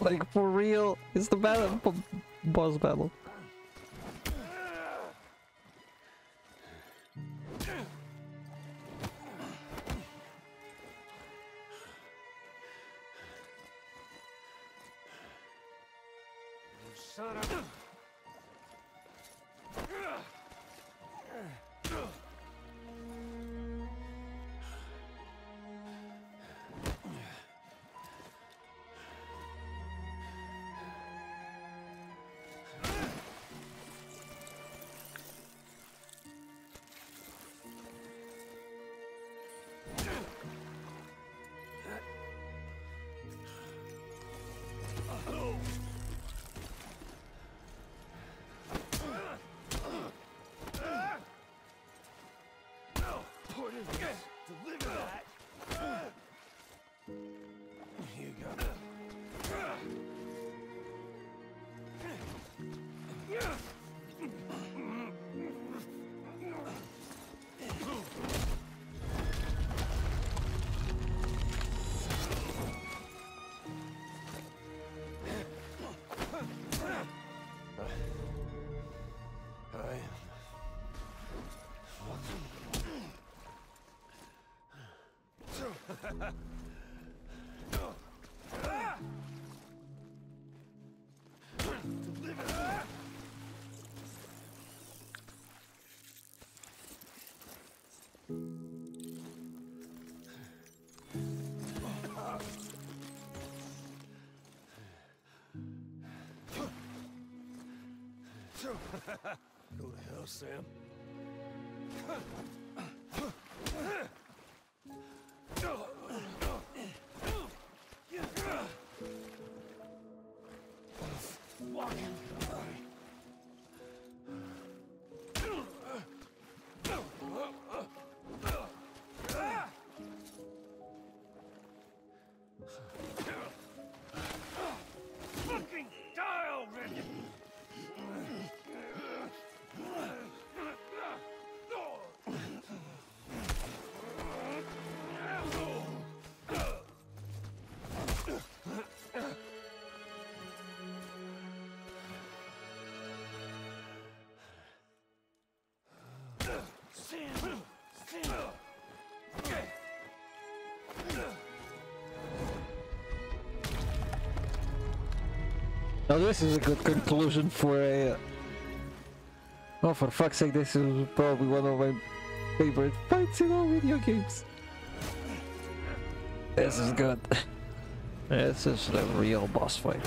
Like for real, it's the battle, boss battle. Deliver that. You go. Go to hell, Sam. Walking. Now this is a good conclusion for a... Oh, for fuck's sake, this is probably one of my favorite fights in all video games. This is good. This is a real boss fight.